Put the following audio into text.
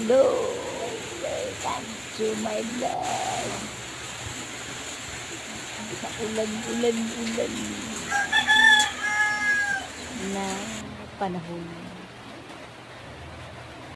Hello. Welcome to my vlog. Sa ulan, ulan, ulan na panahon.